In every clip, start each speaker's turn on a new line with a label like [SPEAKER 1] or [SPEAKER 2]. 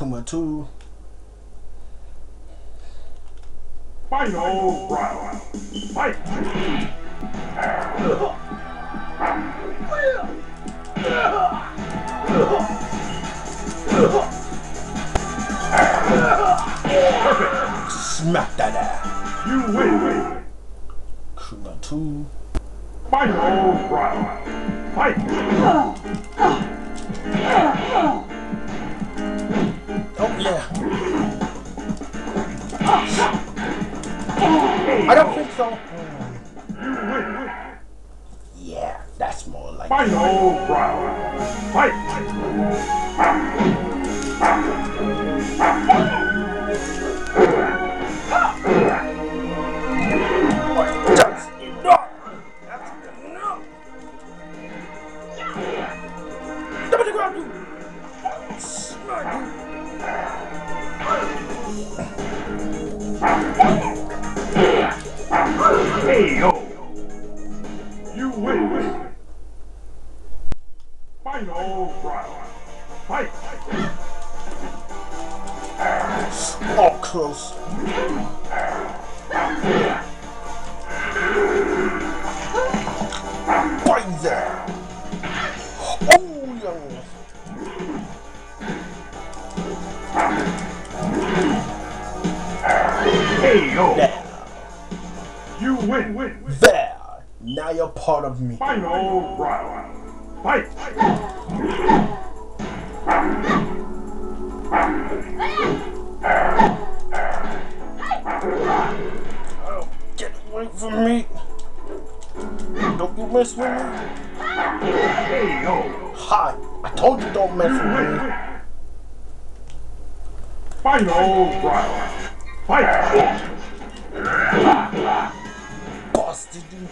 [SPEAKER 1] Kuma 2.
[SPEAKER 2] Final round. Fight! Perfect!
[SPEAKER 1] Smack that ass.
[SPEAKER 2] You win!
[SPEAKER 1] Kuma 2.
[SPEAKER 2] Final round. Fight!
[SPEAKER 1] Yeah. I don't think so. Yeah, that's more like
[SPEAKER 2] Final round. Fight!
[SPEAKER 1] That's enough. That's enough. Double grab you. Smack you.
[SPEAKER 2] Hey yo! You win! Final round. Fight!
[SPEAKER 1] Oh, close. Right there. Oh, young.
[SPEAKER 2] Hey yo!
[SPEAKER 1] There.
[SPEAKER 2] You win! Win!
[SPEAKER 1] There. Now you're part of me.
[SPEAKER 2] Final round. Fight!
[SPEAKER 1] Oh, get away from me. Don't you mess with me.
[SPEAKER 2] Hey yo!
[SPEAKER 1] Hi. I told you don't mess with
[SPEAKER 2] win!
[SPEAKER 1] me.
[SPEAKER 2] Win! Final round. Fight!
[SPEAKER 1] You.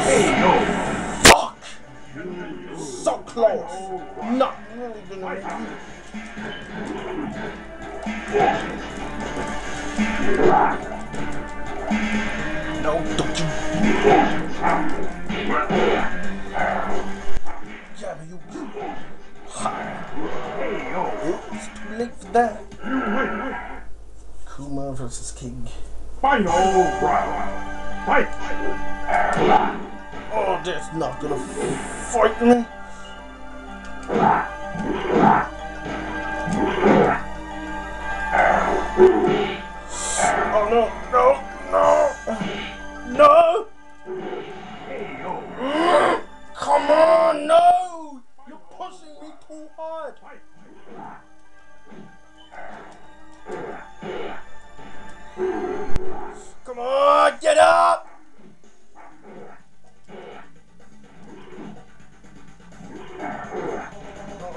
[SPEAKER 2] Hey yo!
[SPEAKER 1] Fuck. So close. Not really gonna make. No, don't you. But you. It's too late for that. Kuma versus King.
[SPEAKER 2] Final. Fight!
[SPEAKER 1] Oh, that's not gonna fight me.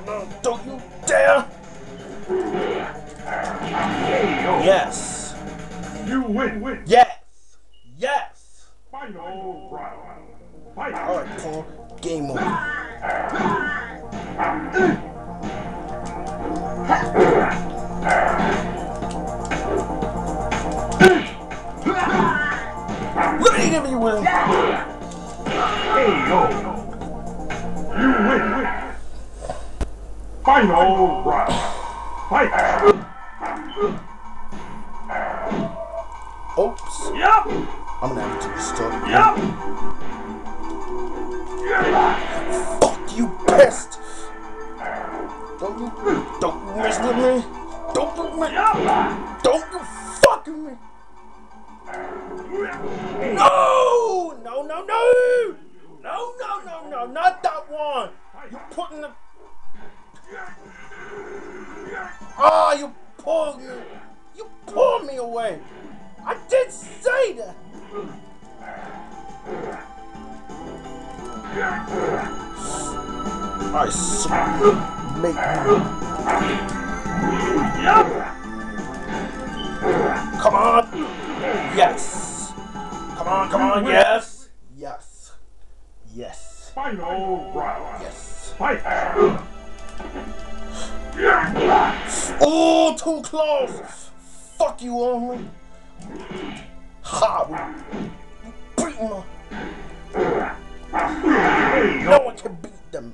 [SPEAKER 1] No, don't you dare! Yes,
[SPEAKER 2] You win! Win!
[SPEAKER 1] yes, yes!
[SPEAKER 2] Final round. Fight!
[SPEAKER 1] Alright, Paul, game over. Ready to be will.
[SPEAKER 2] Hey Final round. Fight!
[SPEAKER 1] Oops,
[SPEAKER 2] Yup!
[SPEAKER 1] I'm gonna have to restart.
[SPEAKER 2] Yup!
[SPEAKER 1] Fuck you, pest! Don't you, don't you mess with me! Don't you mess,
[SPEAKER 2] Yup!
[SPEAKER 1] don't you fuck with me! No! No, no, no! No, no, no, no, not that one! You putting the. Ah, you pulled me! You pulled me away! I did say that! I so make you. Come on! Yes! Come on, come on, yes! Yes. Yes.
[SPEAKER 2] Final round.
[SPEAKER 1] Yes.
[SPEAKER 2] Fight!
[SPEAKER 1] Oh, too close! Fuck you, Lonely. Ha! Beat
[SPEAKER 2] them.
[SPEAKER 1] No one can beat them.